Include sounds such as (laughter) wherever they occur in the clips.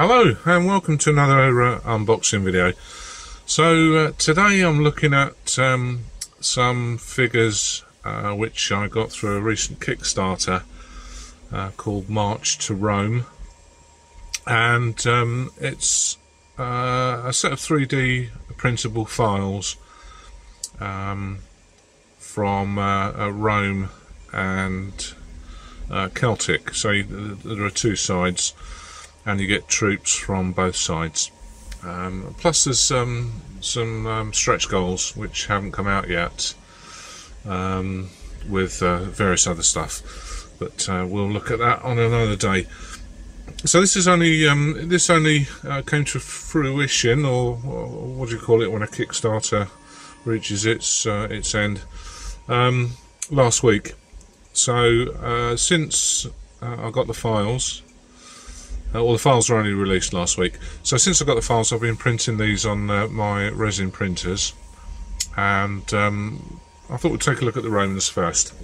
Hello and welcome to another uh, unboxing video. So uh, today I'm looking at um, some figures uh, which I got through a recent Kickstarter uh, called March to Rome. And um, it's uh, a set of 3D printable files um, from uh, Rome and Celtic. So there are two sides and you get troops from both sides. Um, plus there's um, some um, stretch goals which haven't come out yet um, with uh, various other stuff but uh, we'll look at that on another day. So this is only um, this only uh, came to fruition or, or, what do you call it when a Kickstarter reaches its uh, its end um, last week. So uh, since uh, I got the files uh, well, the files were only released last week. So since I've got the files, I've been printing these on uh, my resin printers. And um, I thought we'd take a look at the Romans first.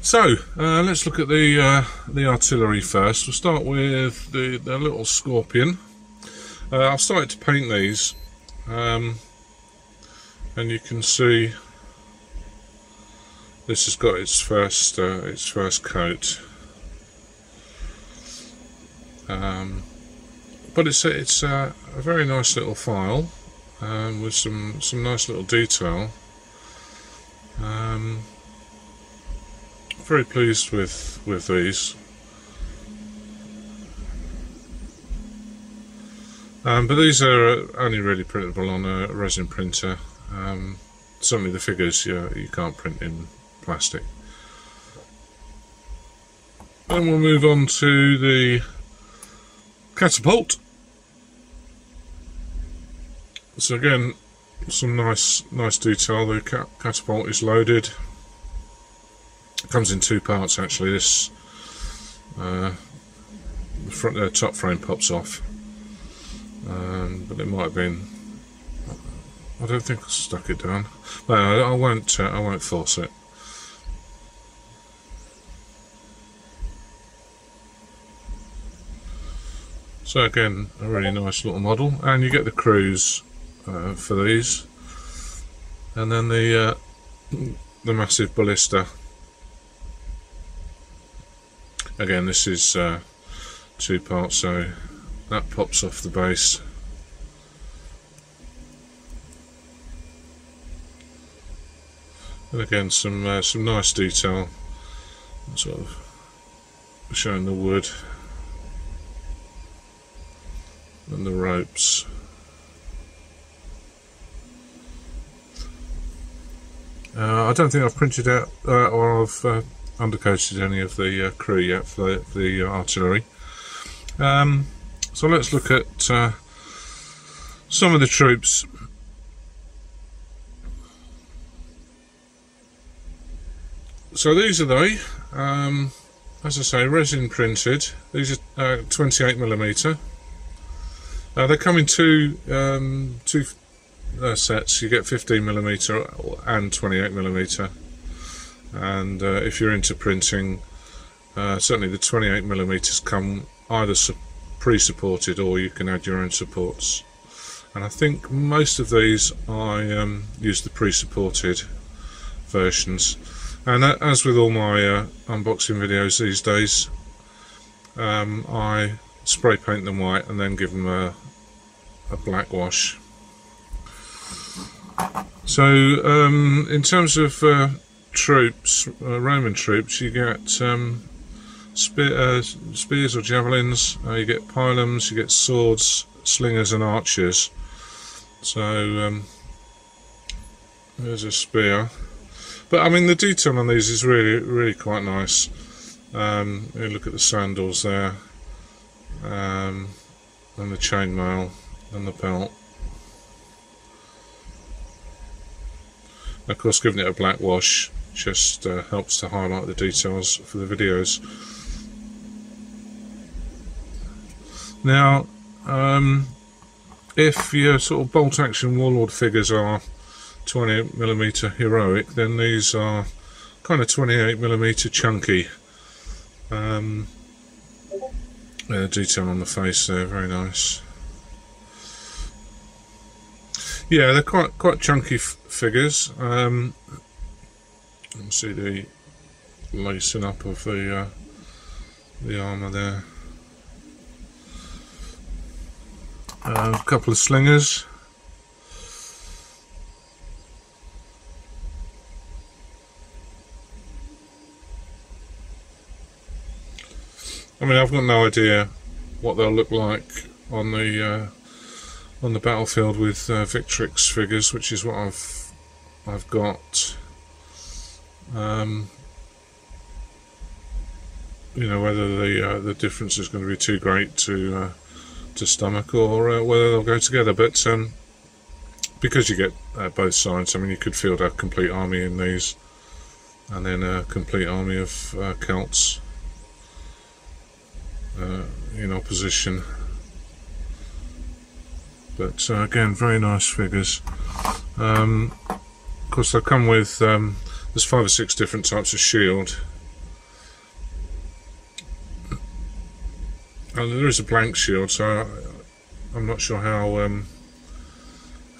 So, uh, let's look at the uh, the artillery first. We'll start with the, the little scorpion. Uh, I've started to paint these. Um, and you can see this has got its first uh, its first coat um, but it's a, it's a, a, very nice little file um, with some some nice little detail. Um, very pleased with with these. Um, but these are only really printable on a resin printer. Um, certainly the figures you, you can't print in plastic. Then we'll move on to the catapult. So again, some nice nice detail. The catapult is loaded. It comes in two parts actually. This uh, the front the top frame pops off, um, but it might have been. I don't think I stuck it down. No, I, I won't. Uh, I won't force it. So again, a really nice little model, and you get the crews uh, for these, and then the uh, the massive ballista. Again, this is uh, two parts, so that pops off the base. And again, some uh, some nice detail, sort of showing the wood and the ropes. Uh, I don't think I've printed out uh, or I've uh, undercoated any of the uh, crew yet for the, the artillery. Um, so let's look at uh, some of the troops. So these are they. Um, as I say, resin printed. These are 28 millimeter. Uh, they come in two um, two uh, sets. You get 15 millimeter and 28 millimeter. And uh, if you're into printing, uh, certainly the 28 millimeters come either pre-supported or you can add your own supports. And I think most of these I um, use the pre-supported versions. And as with all my uh, unboxing videos these days, um, I spray paint them white and then give them a, a black wash. So um, in terms of uh, troops, uh, Roman troops, you get um, spear, uh, spears or javelins, uh, you get pilums, you get swords, slingers and archers. So um, there's a spear. But I mean the detail on these is really really quite nice. Um, look at the sandals there um, and the chainmail and the belt. Of course giving it a black wash just uh, helps to highlight the details for the videos. Now um, if your sort of bolt action warlord figures are 28mm heroic then these are kind of 28mm chunky um, uh, detail on the face there, very nice. Yeah, they're quite quite chunky figures. Um, you see the lacing up of the uh, the armour there. Uh, a couple of slingers. I mean, I've got no idea what they'll look like on the uh, on the battlefield with uh, Victrix figures, which is what I've I've got. Um, you know whether the uh, the difference is going to be too great to uh, to stomach or uh, whether they'll go together. But um, because you get uh, both sides, I mean, you could field a complete army in these, and then a complete army of uh, Celts uh, in opposition. But uh, again, very nice figures. Um, of course, they come with um, there's five or six different types of shield. And there is a blank shield, so I, am not sure how um,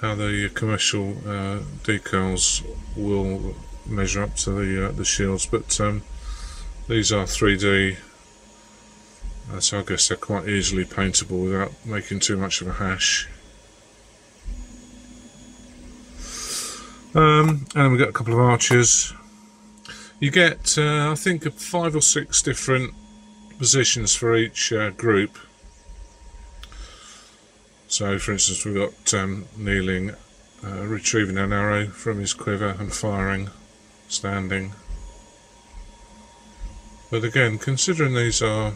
how the commercial uh, decals will measure up to the uh, the shields, but um, these are 3D uh, so I guess they're quite easily paintable without making too much of a hash. Um, and we've got a couple of archers. You get, uh, I think, five or six different positions for each uh, group. So, for instance, we've got um, kneeling, uh, retrieving an arrow from his quiver and firing, standing. But again, considering these are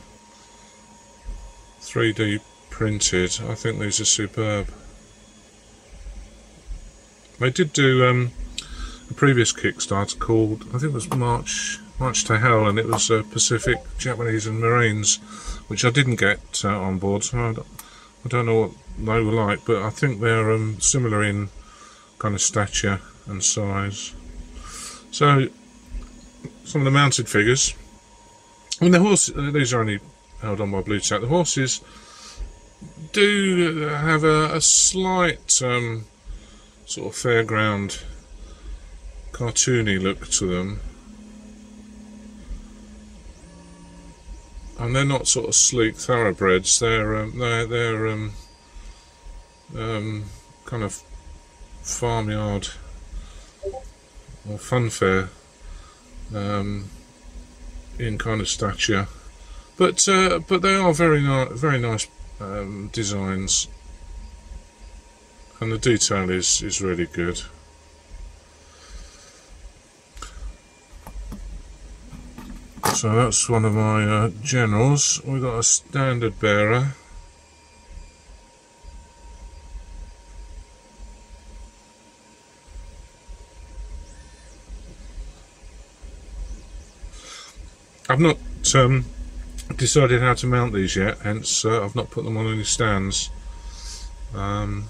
3D printed. I think these are superb. They did do um, a previous Kickstarter called, I think it was March March to Hell, and it was uh, Pacific, Japanese, and Marines, which I didn't get uh, on board. So I don't, I don't, know what they were like, but I think they're um, similar in kind of stature and size. So some of the mounted figures. I mean, the horse. Uh, these are only held on by Blu Tack. The horses do have a, a slight um, sort of fairground cartoony look to them. And they're not sort of sleek thoroughbreds. They're um, they're they're um, um, kind of farmyard or funfair um, in kind of stature. But uh, but they are very ni- very nice um, designs, and the detail is is really good. So that's one of my uh, generals. We've got a standard bearer. I've not um, decided how to mount these yet, hence uh, I've not put them on any stands. Um,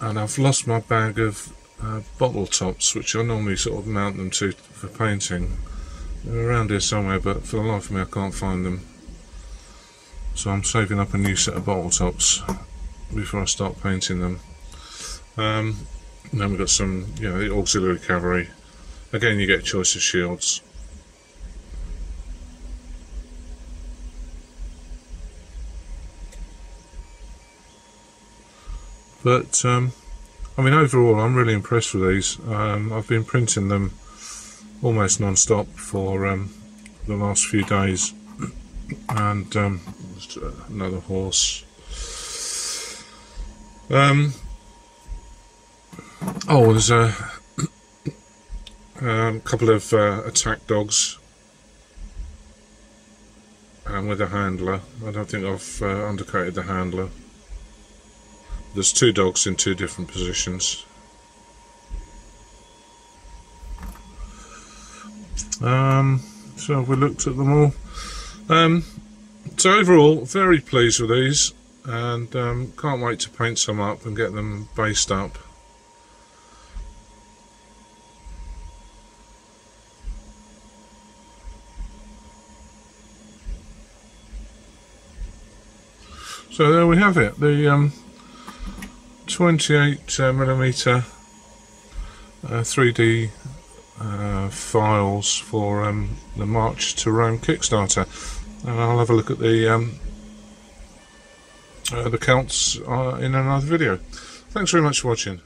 and I've lost my bag of uh, bottle tops, which I normally sort of mount them to for painting. They're around here somewhere, but for the life of me I can't find them. So I'm saving up a new set of bottle tops before I start painting them. Um, then we've got some, you know, the auxiliary cavalry. Again, you get a choice of shields. But um, I mean, overall, I'm really impressed with these. Um, I've been printing them almost non-stop for um, the last few days, (clears throat) and um, another horse. Um, oh, there's a (coughs) um, couple of uh, attack dogs and with a handler. I don't think I've uh, undercoated the handler. There's two dogs in two different positions. Um, so have we looked at them all? Um, so overall, very pleased with these and um, can't wait to paint some up and get them based up. So there we have it. The um, 28 uh, millimeter uh, 3D uh, files for um, the March to Rome Kickstarter, and I'll have a look at the um, uh, the counts uh, in another video. Thanks very much for watching.